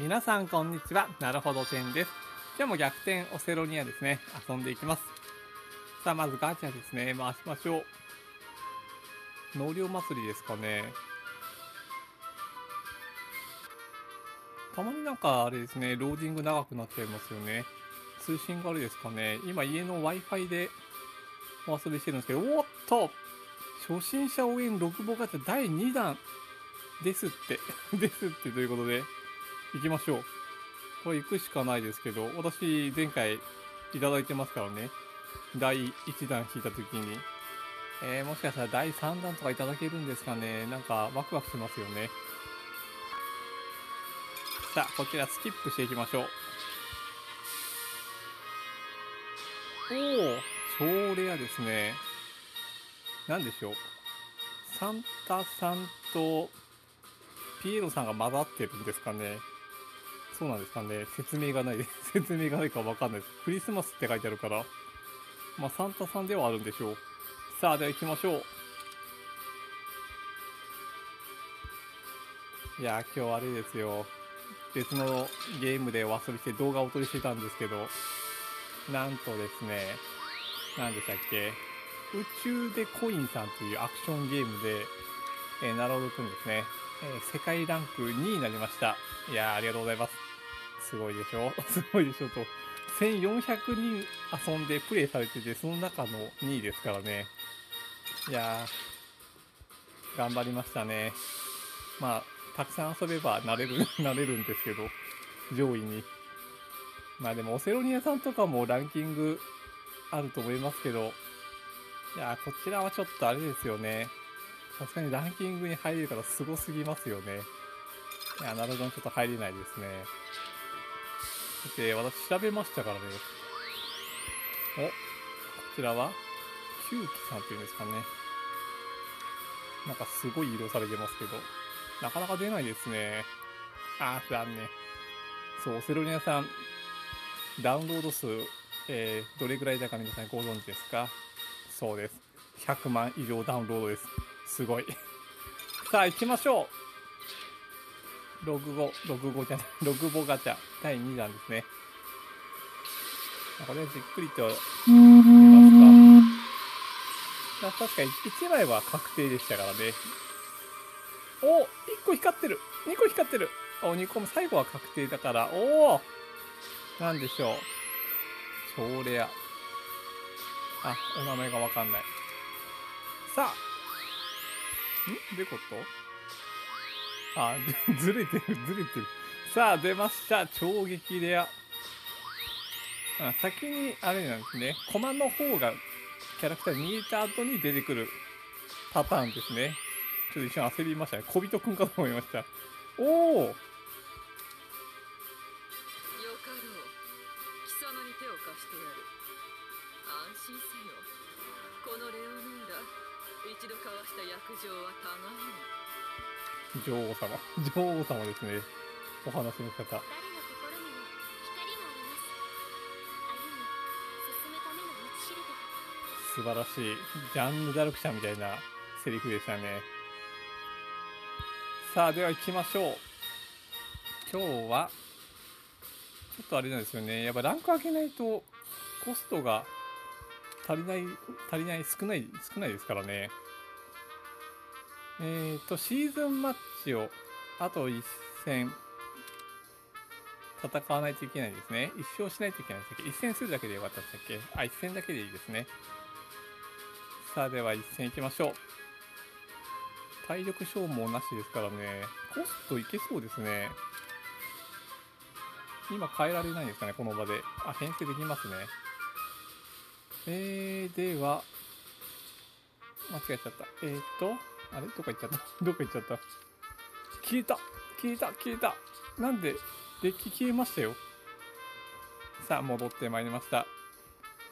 皆さんこんにちは。なるほど点です。今日も逆転オセロニアですね遊んでいきます。さあまずガチャですね。回しましょう。納涼祭りですかね。たまになんかあれですねローディング長くなっちゃいますよね。通信があれですかね。今家の Wi-Fi でお遊びしてるんですけどおっと初心者応援6ボガチャ第2弾ですって。ですってということで。行きましょう。これ行くしかないですけど私前回いただいてますからね。第1弾引いた時に。えー、もしかしたら第3弾とかいただけるんですかね。なんかワクワクしますよね。さあこちらスキップしていきましょう。おお超レアですね。何でしょう。サンタさんとピエロさんが混ざってるんですかね。そうなんですかね。説明がない。で す説明がないかわかんないです。クリスマスって書いてあるから。まあサンタさんではあるんでしょう。さあでは行きましょう。いや今日あれですよ。別のゲームでお遊びして動画をお撮りしてたんですけど。なんとですね。何でしたっけ。宇宙でコインさんっていうアクションゲームで、えー、ナロードくんですね、え、世界ランク2位になりました。いやありがとうございます。すごいでしょ？すごいでしょと。1400人遊んでプレイされててその中の2位ですからね。いやー頑張りましたね。まあたくさん遊べばなれる なれるんですけど上位に。まあでもオセロニアさんとかもランキングあると思いますけどいやこちらはちょっとあれですよね。さすがにランキングに入れる方すごすぎますよね。いやなるほどちょっと入れないですね。で私調べましたからねおこちらはキューキさんっていうんですかねなんかすごい色されてますけどなかなか出ないですね。あー、残念。そう、セロニアさん、ダウンロード数、えー、どれぐらいだか皆さんご存知ですか？そうです。100万以上ダウンロードです。すごい。さあ、行きましょう。65、65じゃない、65ガチャ、第2弾ですね。これじっくりと見ますか。確かに1枚は確定でしたからね。お1個光ってる。2個光ってる。お2個も最後は確定だから。おおなんでしょう。超レアあお名前がわかんない。さあ。ん？どういうこと？あ ずれてるずれてるさあ出ました超激レアあ先にあれなんですねコマの方がキャラクターに逃げた後に出てくるパターンですねちょっと一瞬焦りましたね。小人くんかと思いました。おおよかろう。貴様に手を貸してやる。安心せよ。このレオノーラ、一度交わした約定は互いに。女王様。女王様ですね。お話の方。素晴らしい。ジャンヌ・ダルク社みたいなセリフでしたね。さあでは行きましょう今日はちょっとあれなんですよねやっぱランク上げないとコストが足りない足りない少ない少ないですからねえっ、ー、とシーズンマッチをあと1戦戦わないといけないですね1勝しないといけないんですっけ1戦するだけでよかったでしたっけあ1戦だけでいいですねさあでは1戦いきましょう体力消耗なしですからね、コストいけそうですね。今変えられないんですかね、この場で。あ、編成できますね。えー、では、間違えちゃった。えーと、あれ？どこ行っちゃった？どこ行っちゃった？消えた。消えた。消えた。なんで、デッキ消えましたよ？さあ、戻ってまいりました。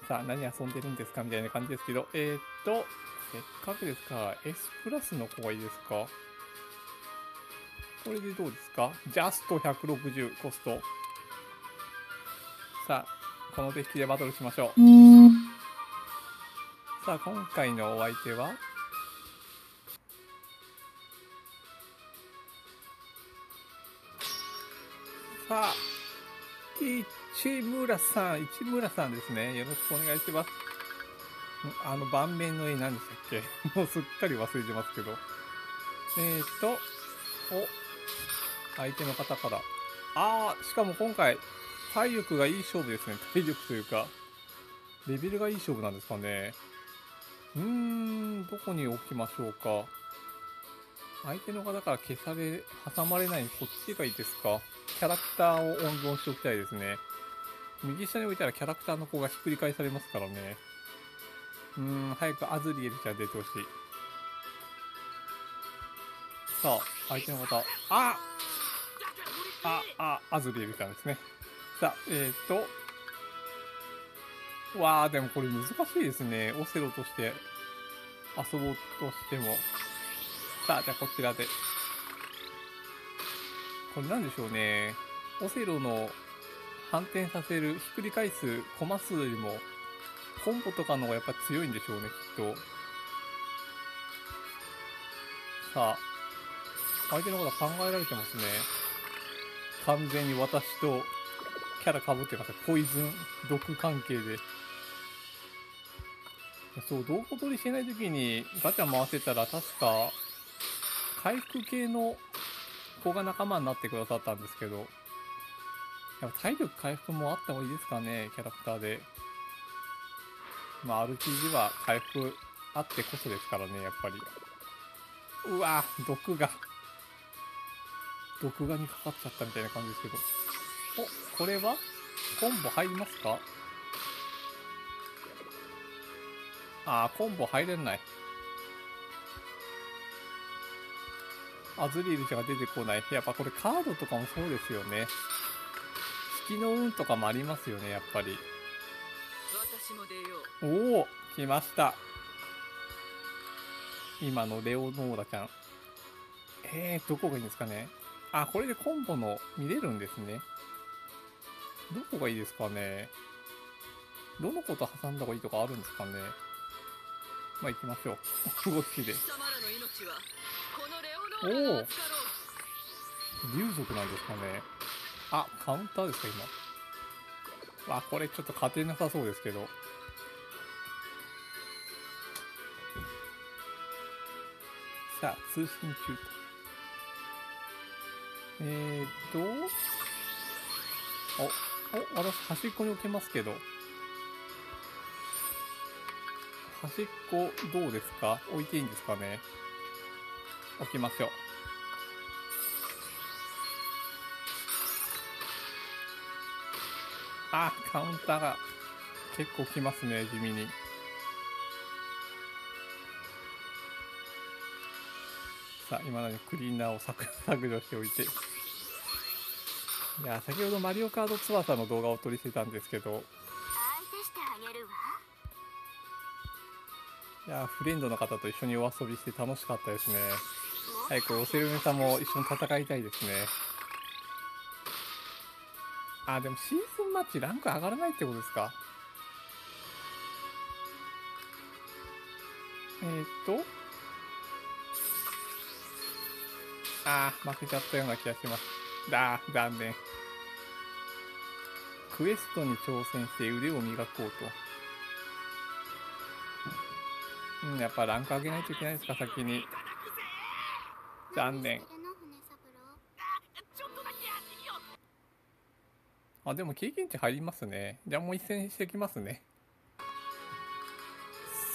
さあ、何遊んでるんですか？みたいな感じですけど、えー、っと、せっかくですか。ら、S プラスの方がいいですか？これでどうですか？ジャスト160コスト。さあ、このデッキでバトルしましょう。さあ、今回のお相手は村さん、市村さんですね。よろしくお願いします。あの盤面の絵何でしたっけ？もうすっかり忘れてますけど。えーと、お、相手の方から。あー、しかも今回、体力がいい勝負ですね。体力というか、レベルがいい勝負なんですかね。うーん、どこに置きましょうか。相手の方から消され、挟まれないこっちがいいですか？キャラクターを温存しておきたいですね。右下に置いたらキャラクターの子がひっくり返されますからね。うーん、早くアズリエルちゃん出てほしい。さあ、相手の方、ああ、あ、アズリエルちゃんですね。さあ、えっ、ー、と、わあ、でもこれ難しいですね。オセロとして遊ぼうとしても。さあ、じゃあこちらで。これなんでしょうね。オセロの反転させる、ひっくり返すコマ数よりも、コンボとかの方がやっぱ強いんでしょうね、きっと。さあ、相手のこと考えられてますね。完全に私とキャラ被ってます。ポイズン、毒関係で。そう、動画撮りしてない時にガチャ回せたら確か、回復系の子が仲間になってくださったんですけど、やっぱ体力回復もあってもいいですかね、キャラクターで。まあ、RPG は回復あってこそですからね、やっぱり。うわ毒が。毒画にかかっちゃったみたいな感じですけど。お、これは？コンボ入りますか？あー、コンボ入れない。アズリールちゃ出てこない。やっぱこれカードとかもそうですよね。引きの運とかもありますよね、やっぱり。おお来ました。今のレオノーラちゃん。えー、どこがいいんですかね。あ、これでコンボの見れるんですね。どこがいいですかね。どの子と挟んだ方がいいとかあるんですかね。まあ、行きましょう。こっちで。貴様らの命はこのレオノーラが預かろう竜族なんですかね。あ、カウンターですか、今。わ、これちょっと勝てなさそうですけど。さあ、通信中と。えーっと、お、お、私端っこに置けますけど。端っこどうですか？置いていいんですかね？置きましょう。あ、カウンターが結構きますね、地味に。さあ、今のにクリーナーを削除しておいて。いや、先ほどマリオカード翼の動画を撮りしてたんですけど、いや、フレンドの方と一緒にお遊びして楽しかったですね。早くオセルメさんも一緒に戦いたいですね。あ、でもシーズンマッチランク上がらないってことですか？えー、っと。あー、負けちゃったような気がします。だー、残念。クエストに挑戦して腕を磨こうと。うん、やっぱランク上げないといけないですか、先に。残念。あ、でも経験値入りますね。じゃあもう一戦してきますね。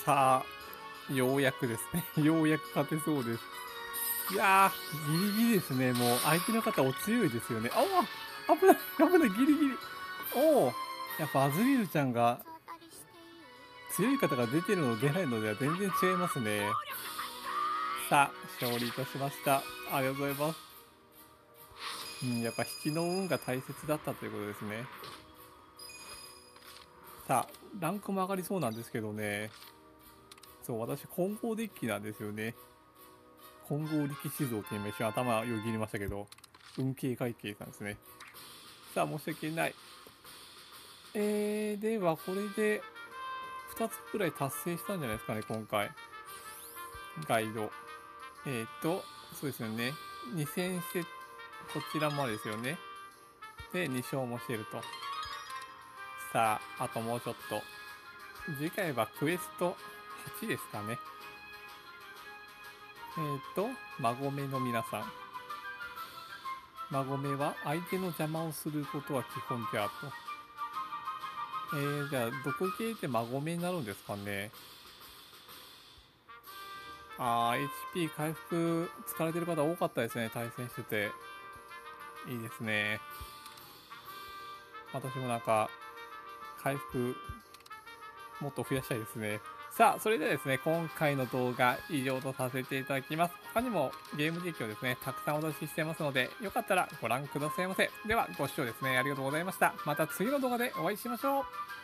さあ、ようやくですね。ようやく勝てそうです。いやー、ギリギリですね。もう相手の方お強いですよね。ああ危ない、危ない、ギリギリ。おおやっぱアズリルちゃんが強い方が出てるの出ないのでは全然違いますね。さあ、勝利いたしました。ありがとうございます。うん、やっぱ引きの運が大切だったということですね。さあ、ランクも上がりそうなんですけどね。そう、私、混合デッキなんですよね。混合力士像って今一瞬頭よぎりましたけど、運慶会計さんですね。さあ、申し訳ない。えー、では、これで、2つくらい達成したんじゃないですかね、今回。ガイド。えっ、と、そうですよね。2000して、こちらもですよね。で、2勝もしてると。さあ、あともうちょっと。次回はクエスト8ですかね。えっ、ー、と、馬込の皆さん。馬込は相手の邪魔をすることは基本じゃと。えー、じゃあ、毒系って馬込になるんですかね。あー、HP 回復疲れてる方多かったですね、対戦してて。いいですね。私もなんか、回復、もっと増やしたいですね。さあ、それではですね、今回の動画以上とさせていただきます。他にもゲーム実況ですね、たくさんお出ししてますので、よかったらご覧くださいませ。では、ご視聴ですね、ありがとうございました。また次の動画でお会いしましょう。